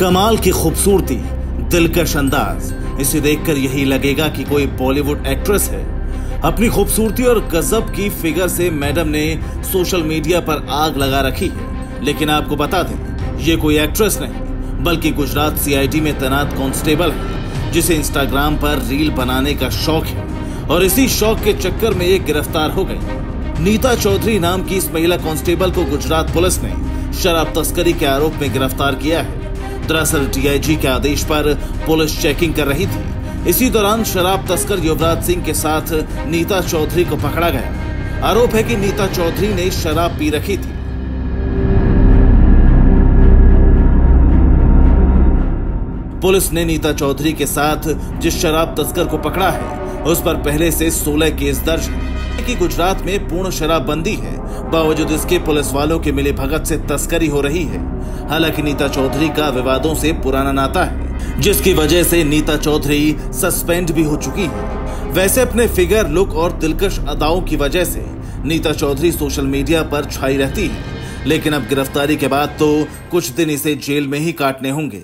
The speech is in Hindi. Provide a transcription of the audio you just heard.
कमाल की खूबसूरती, दिलकश अंदाज। इसे देखकर यही लगेगा कि कोई बॉलीवुड एक्ट्रेस है। अपनी खूबसूरती और गजब की फिगर से मैडम ने सोशल मीडिया पर आग लगा रखी है। लेकिन आपको बता दें, ये कोई एक्ट्रेस नहीं, बल्कि गुजरात सीआईडी में तैनात कांस्टेबल है, जिसे इंस्टाग्राम पर रील बनाने का शौक है। और इसी शौक के चक्कर में ये गिरफ़्तार हो गई नीता चौधरी नाम की इस महिला कांस्टेबल को गुजरात पुलिस ने शराब तस्करी के आरोप में गिरफ़्तार किया है। दरअसल डीआईजी के आदेश पर पुलिस चेकिंग कर रही थी। इसी दौरान शराब तस्कर युवराज सिंह के साथ नीता चौधरी को पकड़ा गया। आरोप है कि नीता चौधरी ने शराब पी रखी थी। पुलिस ने नीता चौधरी के साथ जिस शराब तस्कर को पकड़ा है, उस पर पहले से 16 केस दर्ज है। कि गुजरात में पूर्ण शराबबंदी है। बावजूद इसके पुलिस वालों के मिले भगत से तस्करी हो रही है। हालाँकि नीता चौधरी का विवादों से पुराना नाता है, जिसकी वजह से नीता चौधरी सस्पेंड भी हो चुकी है। वैसे अपने फिगर, लुक और दिलकश अदाओं की वजह से नीता चौधरी सोशल मीडिया पर छाई रहती है। लेकिन अब गिरफ्तारी के बाद तो कुछ दिन इसे जेल में ही काटने होंगे।